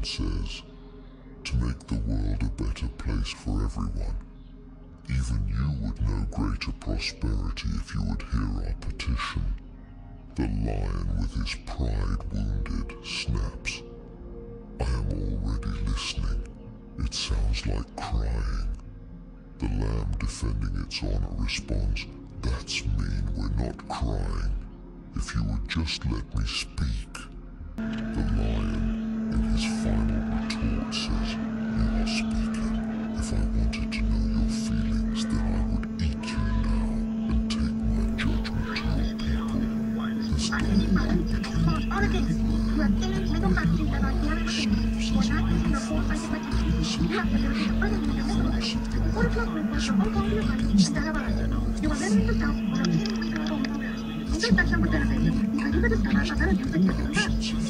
it says, to make the world a better place for everyone. Even you would know greater prosperity if you would hear our petition. The lion with his pride wounded snaps. I am already listening. It sounds like crying. The lamb defending its honor responds, That's mean, we're not crying. If you would just let me speak. The lion, in his final retort, says, You are speaking. If I wanted to know your feelings, then I would eat you now and take my judgment to your people. This dialogue between the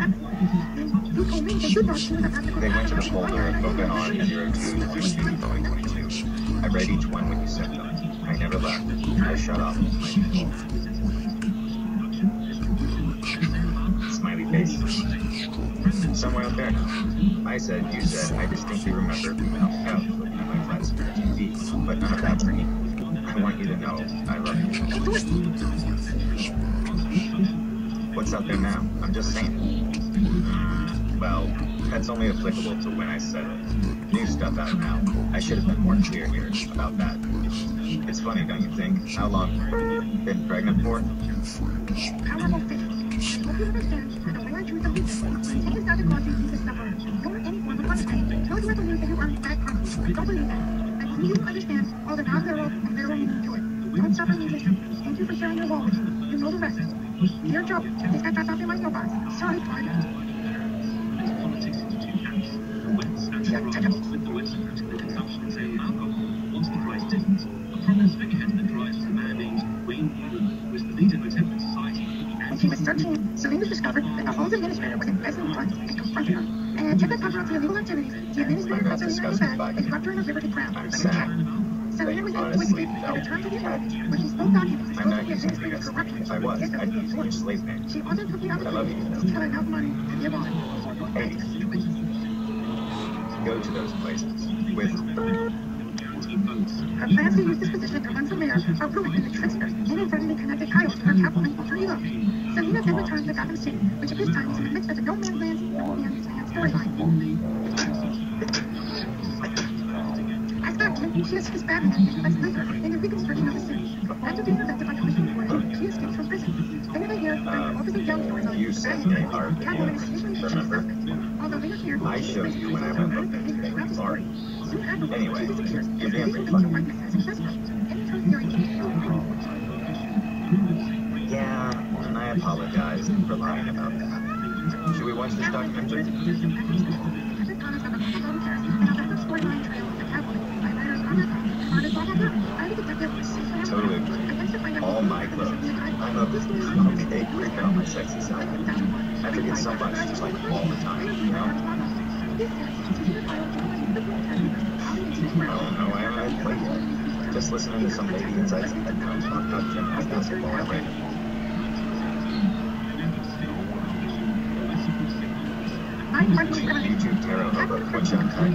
They went to the folder of lawyer. Pokemon and Sixteen Twenty Twenty Two. I read each one when you sent them. I never left. I shut up. Smiley face. Somewhere out there. I said, you said, I distinctly remember mouth out looking at my flat screen TV, but none of that's me. I want you to know I love you. What's out there now? I'm just saying. Well, that's only applicable to when I said it. New stuff out now. I should have been more clear here about that. It's funny, don't you think? How long? Been pregnant for? You understand that the way I choose to lead them, take us down to cause you to suffer, or any form of punishment, tell you I that that that. The to your the got dropped off in my. Sorry, Private. When was 13, Celine discovered that the administrator was funds and confronted her. And to cover up the illegal activities, the administrator got Celine on his back and dropped her in a river to drown a cat. Celine was able to return to the authorities, where she spoke documents I'm not supposed to be it administrative against corruption. I was. I you're before. slave man. She also took the I love you. opportunity to tell enough money to give on. Hey. Go to those places. With Her plans to use this position to run for mayor are ruined when the tricksters inadvertently connected Kyle to her capital alter ego. Selina then returns to Gotham City, which at this time is in the midst of the No Man's Land, No Man's Land storyline. As she assists Batman and Lex Luthor in the reconstruction of the city. After being arrested by Commissioner Gordon, she escapes from prison. Later that year, after focusing down stories on you the Batman, they are Catwoman is initially the chief suspect. Although later here, I showed you when I went looking throughout the story. Sorry. Soon afterwards, Anyway, she disappears, and pretty will funny. find her as a suspect. Anytime hearing Yeah, and I apologize for lying about that. Should we watch this documentary? I'm a okay, break out my sexy side. I forget so much, just like all the time, you know? Oh no, I haven't played yet. Just listening to some lady inside some headphones talk about gymnast basketball already. YouTube tarot hobo Twitch on time.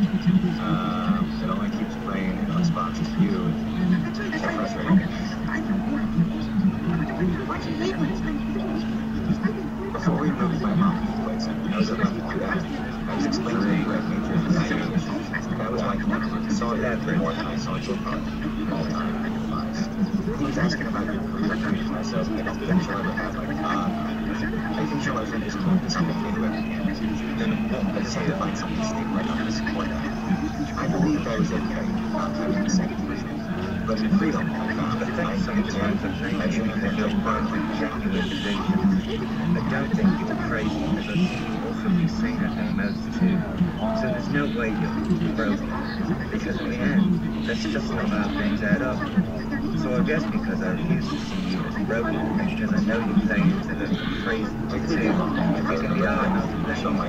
Um, it only keeps playing in response to you. It's so frustrating. Before we moved my mom to the place, I was explaining to do that. I was explaining what nature is I was like, I saw that more than I saw your part. All time He was asking about your career, I said, I don't think she'll ever have, like, uh, I think she was in this club this complicated I to to on. I believe that is okay, not. But in I think I think. I don't think crazy because also. So there's no way you're broken. Because that's just not how things add up. So I guess because I to see you as broken, because I know you're playing the crazy too. Can be hard enough to show my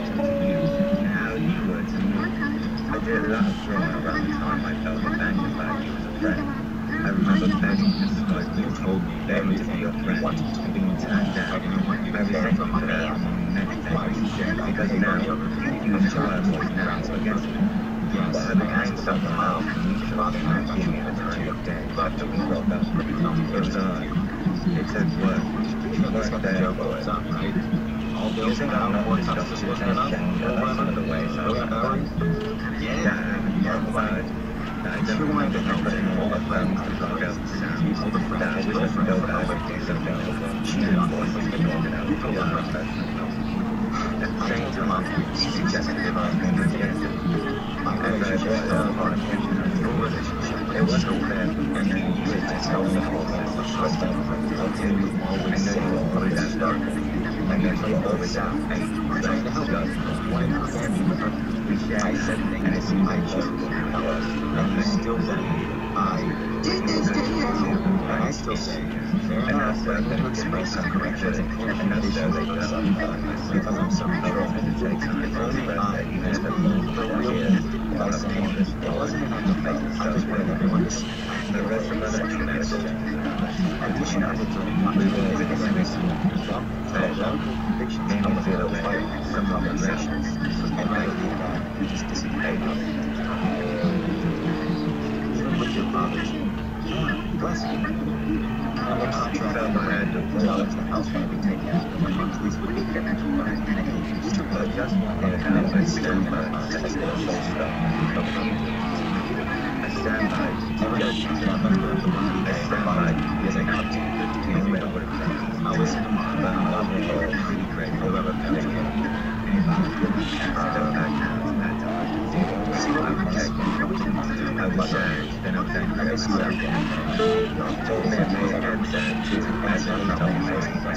Lot of growing around the time I felt abandoned by you as a friend. I remember begging to start you told me begging to your friend and being turned down. I resent you for that among many things because now you and Charles was now against me. But I became something else and you chose not to give me the time of day we broke up. It was odd. It took work. Work that I was. You think I'm not this stuff to attention, but that's not the way it's all about. That happened outside. I don't remember helping all the friends to block out the sounds. That I wish I could go back and do something else. She didn't force me to block it out to a professional. At the same time, she suggested that I was going to get it. As I brought it up on attention of your relationship, it wasn't fair for me to use it to tell the I know you will always have dark. I know you will always have hate. But I still love you. We share everything, and it seems like just was. And you still say, I did this to you. And I still say, fair And enough, so I'm going to express some corrections and and clarifications because I'm so I don't hesitate to express that even if it means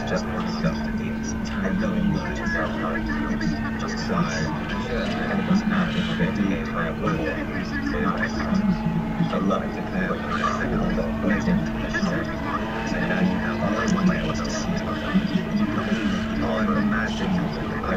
just one stuff to do. Time going to. Just sorry.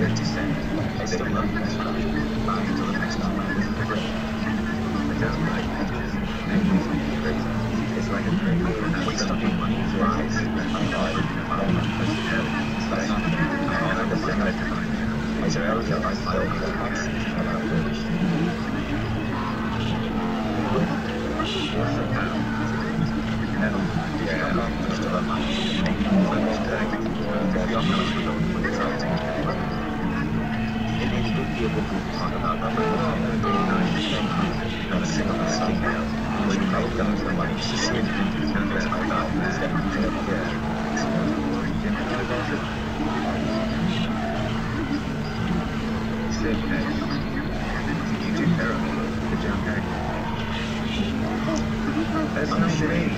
when God you have this I'm here to send I still love you. Bye until the next time. Pictures and using it crazy It's like a dream people That's not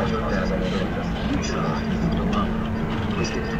major dez, Isso não, não, não.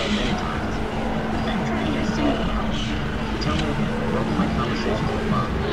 about many times. I'm trying to understand. Tell me again, what my conversation with Mom?